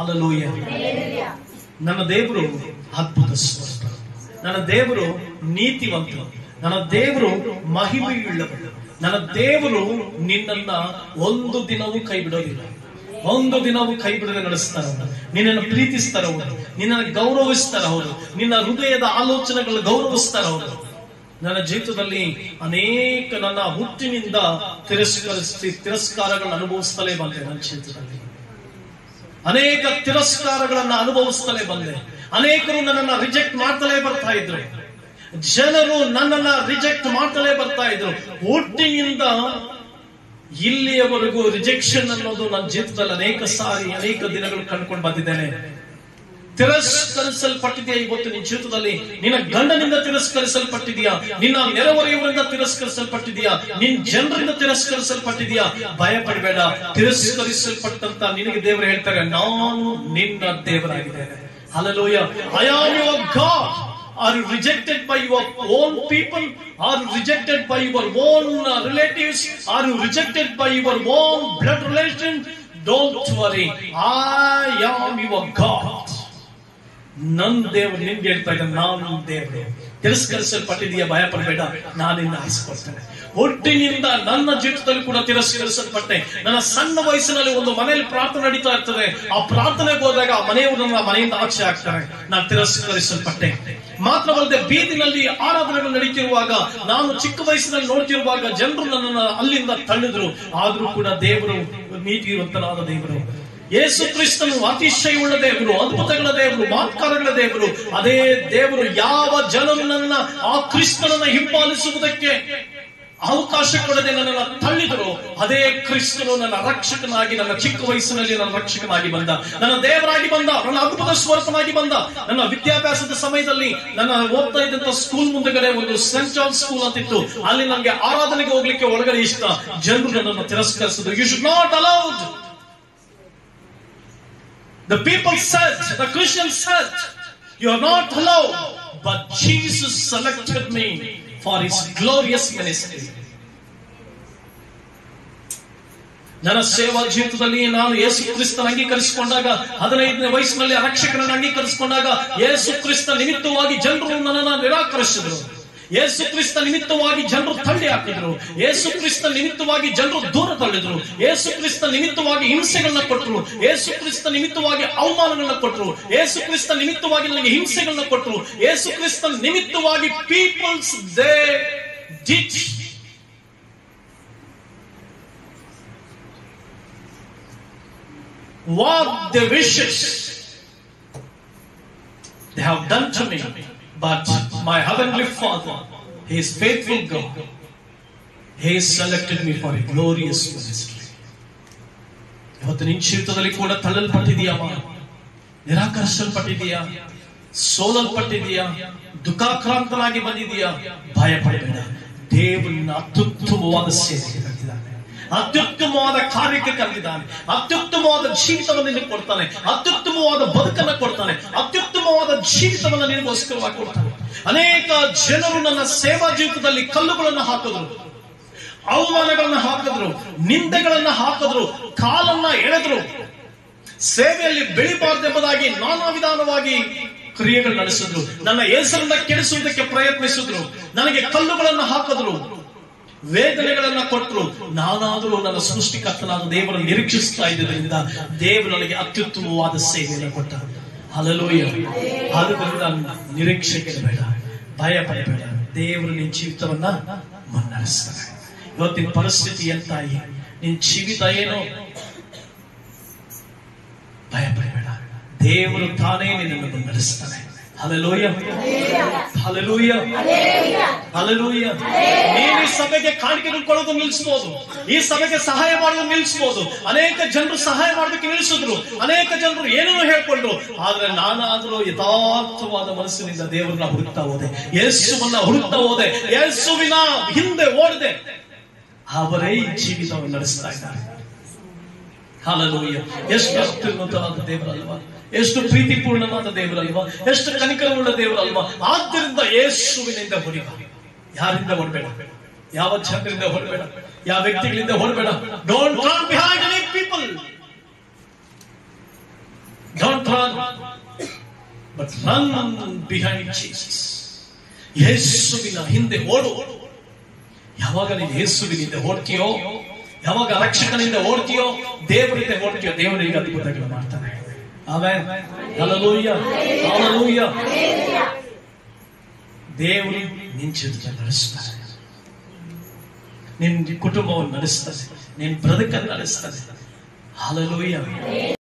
Hallelujah ನನ್ನ ದೇವರು ಅದ್ಭುತ ಸ್ವರೂಪ ನನ್ನ ದೇವರು ನೀತಿವಂತ. ನನ್ನ ದೇವರು ಮಹಿಮೆಯುಳ್ಳವರು ನನ್ನ ದೇವರು ನಿನ್ನನ್ನ ಒಂದು ದಿನವೂ ಕೈ ಬಿಡೋದಿಲ್ಲ ಒಂದು ದಿನವೂ ಕೈ ಬಿಡದೆ ನಡೆಸ್ತಾರ ನಿನ್ನನ್ನು ಪ್ರೀತಿಸ್ತಾರ ಅವರು ನಿನ್ನನ್ನು ಗೌರವಿಸ್ತಾರ ಅವರು ನಿನ್ನ ಹೃದಯದ ಆಲೋಚನೆಗಳು ಗೌರವಿಸ್ತಾರ ಅವರು ನನ್ನ ಜೀವಿತದಲ್ಲಿ ಅನೇಕ ನನ್ನ ಹುಟ್ಟಿನಿಂದ ತಿರಸ್ಕರಿಸಿ ತಿರಸ್ಕಾರಗಳನ್ನು ಅನುಭವಿಸ್ತಲೇ ಬಂದೆ ನನ್ನ ಜೀವಿತದಲ್ಲಿ. ಅನೇಕ ತಿರಸ್ಕಾರಗಳನ್ನು ಅನುಭವಿಸ್ತಲೇ ಬಂದೆ. ಅನೇಕರು ನನ್ನನ್ನು ರಿಜೆಕ್ಟ್ ಮಾಡ್ತಲೇ ಬರ್ತಾ ಇದ್ರು. ಜನರು ನನ್ನನ್ನ ರಿಜೆಕ್ಟ್ ಮಾಡ್ತಲೇ ಬರ್ತಾ ಇದ್ರು. ಹುಟ್ಟಿನಿಂದ ಇಲ್ಲಿಯವರೆಗೂ ರಿಜೆಕ್ಷನ್ ಅನ್ನೋದು ನನ್ನ ಜೀವನದಲ್ಲಿ ಅನೇಕ ಸಾರಿ, ಅನೇಕ ದಿನಗಳು ಕಂಡುಕೊಂಡು ಬಂದಿದ್ದೇನೆ. ತಿರಸ್ಕರಿಸಲ್ಪಟ್ಟಿದೆಯಾ ಇವತ್ತು ನಿನ್ನ ಜೀವಿತದಲ್ಲಿ ನಿನ್ನ ಗಂಡನಿಂದ ತಿರಸ್ಕರಿಸಲ್ಪಟ್ಟಿದೆಯಾ ನಿನ್ನ ನೆರೆಹೊರೆಯವರಿಂದ ತಿರಸ್ಕರಿಸಲ್ಪಟ್ಟಿದೆಯಾ ನಿನ್ ಜನರಿಂದ ತಿರಸ್ಕರಿಸಲ್ಪಟ್ಟಿದೆಯಾ ಭಯ ಪಡಬೇಡ ತಿರಸ್ಕರಿಸಲ್ಪಟ್ಟಂತ ನಿನಗೆ ದೇವರು ಹೇಳ್ತಾರೆ ನಾನು ನಿನ್ನ ದೇವರಾಗಿದ್ದೇನೆ ಹಲಲೋಯ I am your God Are you rejected by your own people? Are you rejected by your own uh, relatives? Are you rejected by your own blood relation? Don't worry. I am your God. ನನ್ ದೇವ್ರು ನಿನ್ಗೆ ಹೇಳ್ತಾ ಇದ್ದ ನಾನು ದೇವ್ರು. ತಿರಸ್ಕರಿಸಲ್ಪಟ್ಟಿದೆಯಾ ಭಯ ಪಡಬೇಡ ನಾನಿಂದ ಆರಿಸ್ಕೊಡ್ತೇನೆ ಒಟ್ಟಿನಿಂದ ನನ್ನ ಜೀವಿತದಲ್ಲಿ ಕೂಡ ತಿರಸ್ಕರಿಸಲ್ಪಟ್ಟೆ. ನನ್ನ ಸಣ್ಣ ವಯಸ್ಸಿನಲ್ಲಿ ಒಂದು ಮನೆಯಲ್ಲಿ ಪ್ರಾರ್ಥನೆ ನಡೀತಾ ಇರ್ತದೆ. ಆ ಪ್ರಾರ್ಥನೆಗೆ ಹೋದಾಗ ಆ ಮನೆಯವರು ನನ್ನ ಮನೆಯಿಂದ ಆಚೆ ಆಗ್ತಾರೆ. ನಾನು ತಿರಸ್ಕರಿಸಲ್ಪಟ್ಟೆ. ಮಾತ್ರವಲ್ಲದೆ ಬೀದಿನಲ್ಲಿ ಆರಾಧನೆಗಳು ನಡೀತಿರುವಾಗ, ನಾನು ಚಿಕ್ಕ ವಯಸ್ಸಿನಲ್ಲಿ ನೋಡ್ತಿರುವಾಗ ಜನರು ನನ್ನನ್ನು ಅಲ್ಲಿಂದ ತಳ್ಳಿದ್ರು. ಆದ್ರೂ ಕೂಡ ದೇವರು ನೀತಿವಂತನಾದ ದೇವರು ಯೇಸು ಕ್ರಿಸ್ತನು ಅತಿಶಯವುಳ್ಳ ದೇವರು, ಅದ್ಭುತಗಳ ದೇವರು, ಮಾತ್ಕಾರಗಳ ದೇವರು. ಅದೇ ದೇವರು ಯಾವ ಜನರು ನನ್ನ, ಆ ಕ್ರಿಸ್ತನನ್ನ ಹಿಂಬಾಲಿಸುವುದಕ್ಕೆ ಅವಕಾಶ ಕೊಡದೆ ನನ್ನನ್ನು ತಳ್ಳಿದರು, ಅದೇ ಕ್ರಿಸ್ತನು ನನ್ನ ರಕ್ಷಕನಾಗಿ, ನನ್ನ ಚಿಕ್ಕ ವಯಸ್ಸಿನಲ್ಲಿ ನನ್ನ ರಕ್ಷಕನಾಗಿ ಬಂದ, ನನ್ನ ದೇವರಾಗಿ ಬಂದ, ನನ್ನ ಅದ್ಭುತ ಸ್ವರೂಪನಾಗಿ ಬಂದ, ನನ್ನ ವಿದ್ಯಾಭ್ಯಾಸದ ಸಮಯದಲ್ಲಿ ನನ್ನ ಓದ್ತಾ ಇದ್ದಂತ ಸ್ಕೂಲ್ ಮುಂದೆಗಡೆ ಒಂದು ಸೆಂಟ್ ಜಾನ್ ಸ್ಕೂಲ್ ಅಂತಿತ್ತು. ಅಲ್ಲಿ ನನಗೆ ಆರಾಧನೆಗೆ ಹೋಗ್ಲಿಕ್ಕೆ ಒಳಗಡೆ ಇಷ್ಟ. ಜನರು ನನ್ನನ್ನು ತಿರಸ್ಕರಿಸಿದ್ರು. You should not allowed The people said, the Christians said, you are not allowed, but Jesus selected me for his glorious ministry. ನನ್ನ ಸೇವಾ ಜೀವಿತದಲ್ಲಿ ನಾನು ಯೇಸು ಕ್ರಿಸ್ತನ ಅಂಗೀಕರಿಸಿಕೊಂಡಾಗ ಹದಿನೈದನೇ ವಯಸ್ಸಿನಲ್ಲಿ ರಕ್ಷಕರನ್ನು ಅಂಗೀಕರಿಸಿಕೊಂಡಾಗ ಯೇಸು ಕ್ರಿಸ್ತ ನಿಮಿತ್ತವಾಗಿ ಜನರು ನನ್ನನ್ನು ನಿರಾಕರಿಸಿದರು ಯೇಸು ಕ್ರಿಸ್ತ ನಿಮಿತ್ತವಾಗಿ ಜನರು ತಳ್ಳಿ ಹಾಕಿದ್ರು ಯೇಸು ಕ್ರಿಸ್ತ ನಿಮಿತ್ತವಾಗಿ ಜನರು ದೂರ ತಳ್ಳಿದ್ರು ಯೇಸು ಕ್ರಿಸ್ತ ನಿಮಿತ್ತವಾಗಿ ಹಿಂಸೆಗಳನ್ನ ಕೊಟ್ಟರು ಯೇಸು ಕ್ರಿಸ್ತ ನಿಮಿತ್ತವಾಗಿ ಅವಮಾನಗಳನ್ನ ಕೊಟ್ಟರು ಯೇಸು ಕ್ರಿಸ್ತ ನಿಮಿತ್ತವಾಗಿ ನನಗೆ ಹಿಂಸೆಗಳನ್ನ ಕೊಟ್ಟರು ಯೇಸು ಕ್ರಿಸ್ತ ನಿಮಿತ್ತವಾಗಿ peoples they did what they wishes they have done to me. But my heavenly Father, He is faithful God. He has selected me for a glorious ministry. ಇವತ್ತು ನಿನ್ ಜೀವಿತದಲ್ಲಿ ಕೂಡ ತಳ್ಳಲ್ಪಟ್ಟಿದೀಯಮ್ಮ ನಿರಾಕರಿಸಲ್ಪಟ್ಟಿದೀಯಾ ಸೋಲಲ್ಪಟ್ಟಿದೀಯಾ ದುಃಖಾಕ್ರಾಂತನಾಗಿ ಬಂದಿದೆಯಾ ಭಯ ಪಡಬೇಡ ದೇವರನ್ನ ಅತ್ಯುತ್ತಮವಾದ ಸೇವೆ ಅತ್ಯುತ್ತಮವಾದ ಕಾರ್ಯಕ್ಕೆ ಕರೆದಿದ್ದಾನೆ. ಅತ್ಯುತ್ತಮವಾದ ಜೀವಿತವನ್ನು ನಿನಗೆ ಕೊಡ್ತಾನೆ. ಅತ್ಯುತ್ತಮವಾದ ಬದುಕನ್ನು ಕೊಡ್ತಾನೆ. ಅತ್ಯುತ್ತಮವಾದ ಜೀವಿತವನ್ನು ನಿನಗೋಸ್ಕರವಾಗಿ ಕೊಡ್ತಾನೆ. ಅನೇಕ ಜನರು ನನ್ನ ಸೇವಾ ಜೀವಿತದಲ್ಲಿ ಕಲ್ಲುಗಳನ್ನು ಹಾಕಿದ್ರು, ಅವಮಾನಗಳನ್ನ ಹಾಕಿದ್ರು, ನಿಂದೆಗಳನ್ನ ಹಾಕಿದ್ರು, ಕಾಲನ್ನ ಎಳೆದ್ರು. ಸೇವೆಯಲ್ಲಿ ಬೆಳಿಬಾರ್ದೆಂಬುದಾಗಿ ನಾನಾ ವಿಧಾನವಾಗಿ ಕ್ರಿಯೆಗಳು ನಡೆಸಿದ್ರು. ನನ್ನ ಹೆಸರನ್ನ ಕೆಡಿಸುವುದಕ್ಕೆ ಪ್ರಯತ್ನಿಸಿದ್ರು. ನನಗೆ ಕಲ್ಲುಗಳನ್ನು ಹಾಕಿದ್ರು. ವೇದನೆಗಳನ್ನ ಕೊಟ್ಟರು ನಾನಾದರೂ ನನ್ನ ಸೃಷ್ಟಿಕರ್ತನಾದ ದೇವರನ್ನು ನಿರೀಕ್ಷಿಸ್ತಾ ಇದ್ದರಿಂದ ದೇವರು ನನಗೆ ಅತ್ಯುತ್ತಮವಾದ ಸೇವೆಯನ್ನು ಕೊಟ್ಟ ಅಲಲೋಯ ಆದ್ದರಿಂದ ನಿರೀಕ್ಷೆ ಬೇಡ, ಭಯ ಪಡಬೇಡ. ದೇವರು ನಿನ್ನ ಜೀವಿತವನ್ನ ಮುನ್ನಡೆಸ್ತಾರೆ ಇವತ್ತಿನ ಪರಿಸ್ಥಿತಿ ಎಂತ ನಿನ್ ಜೀವಿತ ಏನೋ? ಭಯ ಪಡಬೇಡ. ದೇವರು ತಾನೇ ನಿನ್ನನ್ನು ಮುನ್ನಡೆಸ್ತಾನೆ ನೀವು ಈ ಸಭೆಗೆ ಕಾಣಿಕೆ ಕೊಡೋದು ನಿಲ್ಲಿಸಬಹುದು ಈ ಸಭೆಗೆ ಸಹಾಯ ಮಾಡೋದು ನಿಲ್ಲಿಸಬಹುದು ಅನೇಕ ಜನರು ಸಹಾಯ ಮಾಡೋದಕ್ಕೆ ನಿಲ್ಲಿಸಿದ್ರು. ಅನೇಕ ಜನರು ಏನೇನೋ ಹೇಳ್ಕೊಂಡ್ರು. ಆದ್ರೆ ನಾನಾದ್ರೂ ಯಥಾರ್ಥವಾದ ಮನಸ್ಸಿನಿಂದ ದೇವರನ್ನ ಹುಡುಕ್ತಾ ಹೋದೆ. ಯೇಸುವನ್ನ ಹುಡುಕ್ತಾ ಹೋದೆ. ಯೇಸುವಿನ ಹಿಂದೆ ಓಡದೆ. ಅವರೇ ಈ ಜೀವಿತವನ್ನು ನಡೆಸ್ತಾ ಇದ್ದಾರೆ. ಹಾಲಲೂಯ ಎಷ್ಟು ಅತ್ಯುನ್ನತವಾದ ದೇವರಲ್ವಾ. ಎಷ್ಟು ಪ್ರೀತಿಪೂರ್ಣವಾದ ದೇವರಲ್ವಾ? ಎಷ್ಟು ಕನಿಕರವುಳ್ಳ ದೇವರಲ್ವಾ? ಆದ್ದರಿಂದ ಯೇಸುವಿನಿಂದ ಹೊಡಿಬ. ಯಾರಿಂದ ಹೊರಬೇಡ ಯಾವ ಜನರಿಂದ ಹೊರಬೇಡ ಯಾವ ವ್ಯಕ್ತಿಗಳಿಂದ ಹೊರಬೇಡ don't run behind any people run, but run behind Jesus ಯೇಸುವಿನ ಹಿಂದೆ ಓಡು. ಯಾವಾಗ ನೀನು ಯೇಸುವಿನಿಂದ ಓಡ್ತೀಯೋ? ಯಾವಾಗ ರಕ್ಷಕನಿಂದ ಓಡ್ತೀಯೋ? ದೇವರಿಂದ ಓಡ್ತೀಯೋ? ದೇವರಿಗೆ ಅದ್ಭುತಗಳು ಆಮೇಲೆ ಹಲಲೂಯ್ಯ ಹಲಲೂಯ್ಯ ದೇವರು ನಿನ್ ಜೊತೆ ನಡೆಸ್ತಾರೆ ನಿನ್ ಕುಟುಂಬವನ್ನು ನಡೆಸ್ತಾರೆ ನಿನ್ ಬ್ರದಕನ್ನು ನಡೆಸ್ತಾರೆ ಹಲಲೂಯ್ಯ